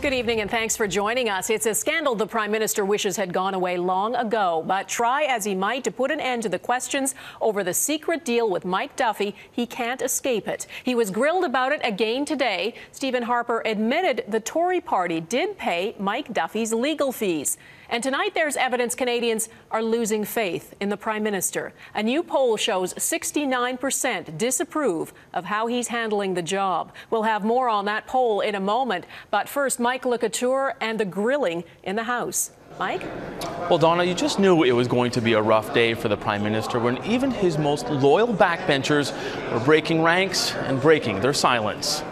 Good evening and thanks for joining us. It's a scandal the Prime Minister wishes had gone away long ago, but try as he might to put an end to the questions over the secret deal with Mike Duffy, he can't escape it. He was grilled about it again today. Stephen Harper admitted the Tory party did pay Mike Duffy's legal fees. And tonight there's evidence Canadians are losing faith in the Prime Minister. A new poll shows 69% disapprove of how he's handling the job. We'll have more on that poll in a moment. But first, Mike Le Couteur and the grilling in the House. Mike? Well, Donna, you just knew it was going to be a rough day for the Prime Minister when even his most loyal backbenchers were breaking ranks and breaking their silence.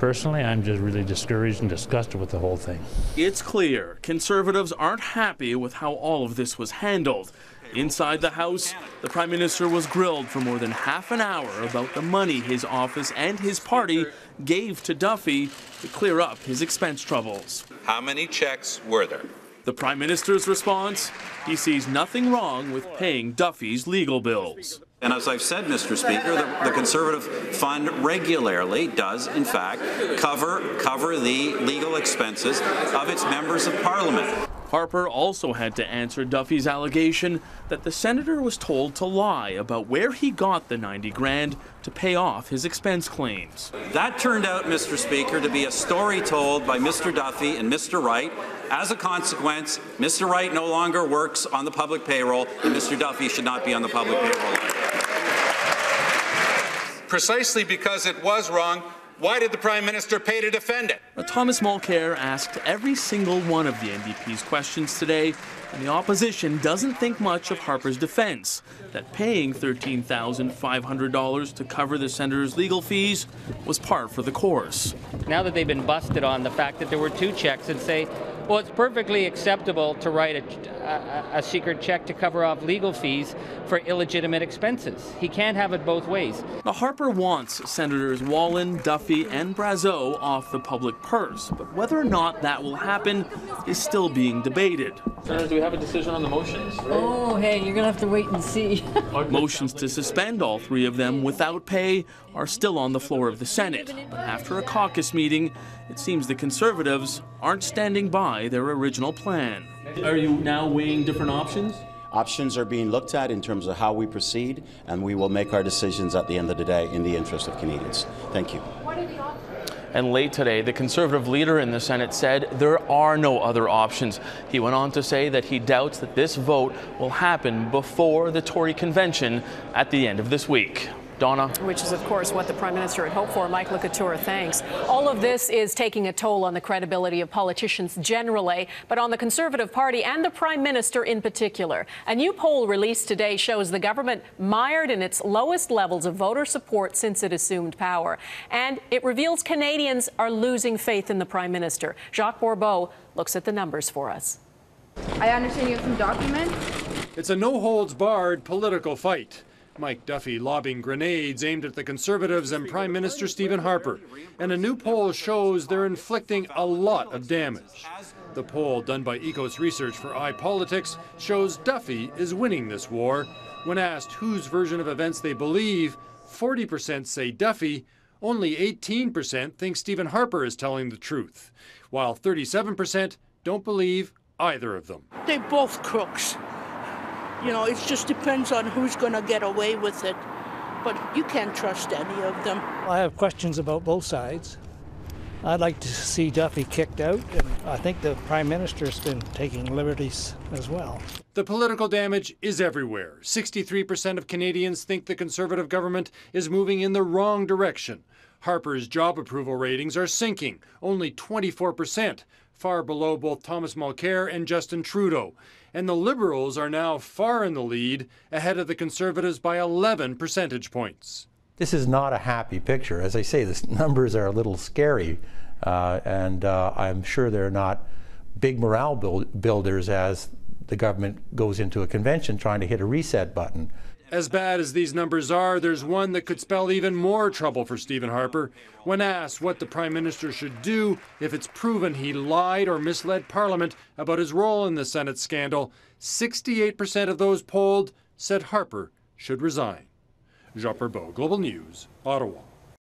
Personally, I'm just really discouraged and disgusted with the whole thing. It's clear Conservatives aren't happy with how all of this was handled. Inside the House, the Prime Minister was grilled for more than half an hour about the money his office and his party gave to Duffy to clear up his expense troubles. How many checks were there? The Prime Minister's response he sees nothing wrong with paying Duffy's legal bills. And as I've said, Mr. Speaker, the, the, Conservative Fund regularly does, in fact, cover, cover the legal expenses of its members of Parliament. Harper also had to answer Duffy's allegation that the senator was told to lie about where he got the 90 grand to pay off his expense claims. That turned out, Mr. Speaker, to be a story told by Mr. Duffy and Mr. Wright. As a consequence, Mr. Wright no longer works on the public payroll, and Mr. Duffy should not be on the public payroll. Precisely because it was wrong, why did the Prime Minister pay to defend it? Thomas Mulcair asked every single one of the NDP's questions today, and the opposition doesn't think much of Harper's defense that paying $13,500 to cover the senator's legal fees was par for the course. Now that they've been busted on the fact that there were two checks and say, well, it's perfectly acceptable to write a, a, a, secret check to cover off legal fees for illegitimate expenses. He can't have it both ways. Now, Harper wants Senators Wallin, Duffy, and Brazeau off the public purse, but whether or not that will happen is still being debated. Senators, do we have a decision on the motions? Oh, hey, you're going to have to wait and see. motions to suspend all three of them without pay are still on the floor of the Senate. But after a caucus meeting, it seems the Conservatives aren't standing by their original plan. Are you now weighing different options? Options are being looked at in terms of how we proceed, and we will make our decisions at the end of the day in the interest of Canadians. Thank you. And late today, the Conservative leader in the Senate said there are no other options. He went on to say that he doubts that this vote will happen before the Tory convention at the end of this week. Donna. Which is, of course, what the Prime Minister had hoped for. Mike Le Couteur, thanks. All of this is taking a toll on the credibility of politicians generally, but on the Conservative Party and the Prime Minister in particular. A new poll released today shows the government mired in its lowest levels of voter support since it assumed power. And it reveals Canadians are losing faith in the Prime Minister. Jacques Bourbeau looks at the numbers for us. I understand you have some documents. It's a no holds barred political fight. Mike Duffy lobbing grenades aimed at the Conservatives and Prime Minister Stephen Harper. And a new poll shows they're inflicting a lot of damage. The poll done by EKOS Research for iPolitics shows Duffy is winning this war. When asked whose version of events they believe, 40% say Duffy, only 18% think Stephen Harper is telling the truth, while 37% don't believe either of them. They're both crooks. You know, it just depends on who's going to get away with it. But you can't trust any of them. I have questions about both sides. I'd like to see Duffy kicked out, and I think the Prime Minister's been taking liberties as well. The political damage is everywhere. 63% of Canadians think the Conservative government is moving in the wrong direction. Harper's job approval ratings are sinking, only 24%, far below both Thomas Mulcair and Justin Trudeau and the Liberals are now far in the lead, ahead of the Conservatives by 11 percentage points. This is not a happy picture. As I say, the numbers are a little scary, uh, and uh, I'm sure they're not big morale build builders as the government goes into a convention trying to hit a reset button. As bad as these numbers are, there's one that could spell even more trouble for Stephen Harper. When asked what the Prime Minister should do if it's proven he lied or misled Parliament about his role in the Senate scandal, 68% of those polled said Harper should resign. Jacques Bourbeau, Global News, Ottawa.